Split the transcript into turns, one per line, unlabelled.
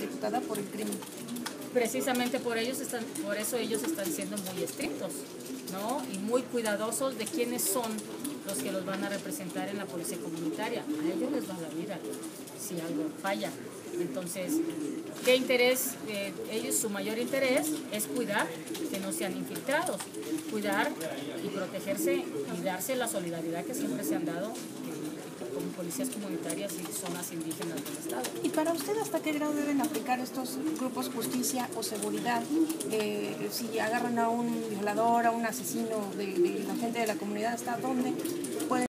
diputada por el crimen.
Precisamente por ellos están, por eso ellos están siendo muy estrictos, ¿no? Y muy cuidadosos de quiénes son los que los van a representar en la policía comunitaria. A ellos les va la vida si algo falla. Entonces, ¿qué interés? Eh, ellos, su mayor interés es cuidar que no sean infiltrados, cuidar y protegerse y darse la solidaridad que siempre se han dado como policías comunitarias y zonas indígenas del Estado.
¿Y para usted hasta qué grado deben aplicar estos grupos justicia o seguridad? Eh, si agarran a un violador, a un asesino de, de la gente de la comunidad, ¿hasta dónde pueden